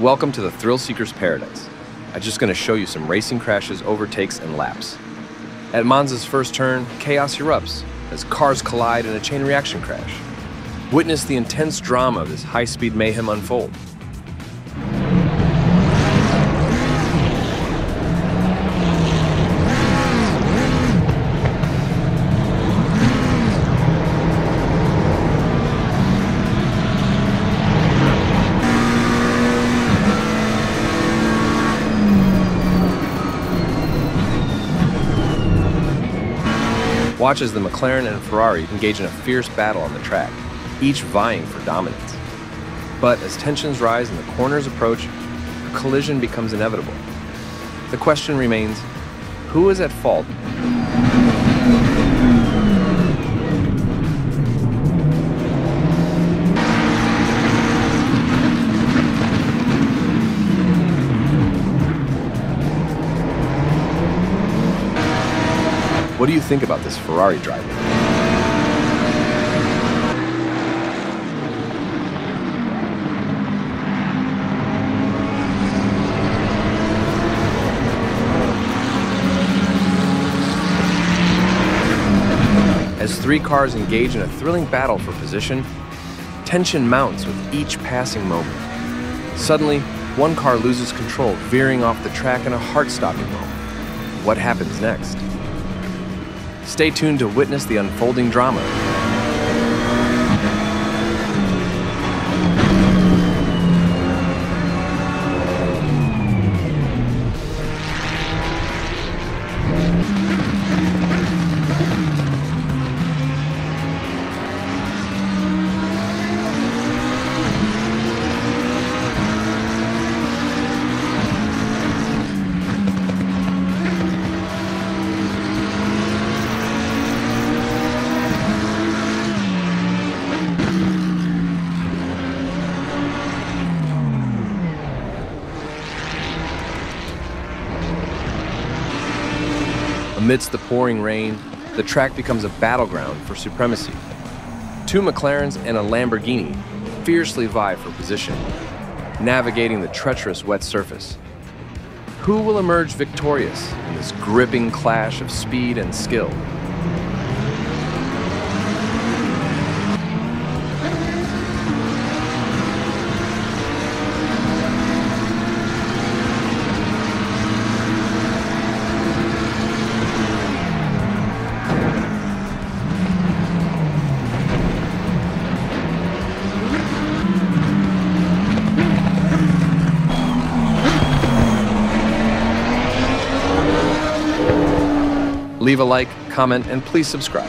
Welcome to the Thrill Seeker's Paradise. I'm just going to show you some racing crashes, overtakes, and laps. At Monza's first turn, chaos erupts as cars collide in a chain reaction crash. Witness the intense drama of this high-speed mayhem unfold. Watch as the McLaren and Ferrari engage in a fierce battle on the track, each vying for dominance. But as tensions rise and the corners approach, a collision becomes inevitable. The question remains who is at fault? What do you think about this Ferrari driver? As three cars engage in a thrilling battle for position, tension mounts with each passing moment. Suddenly, one car loses control, veering off the track in a heart-stopping moment. What happens next? Stay tuned to witness the unfolding drama. Amidst the pouring rain, the track becomes a battleground for supremacy. Two McLarens and a Lamborghini fiercely vie for position, navigating the treacherous wet surface. Who will emerge victorious in this gripping clash of speed and skill? Leave a like, comment, and please subscribe.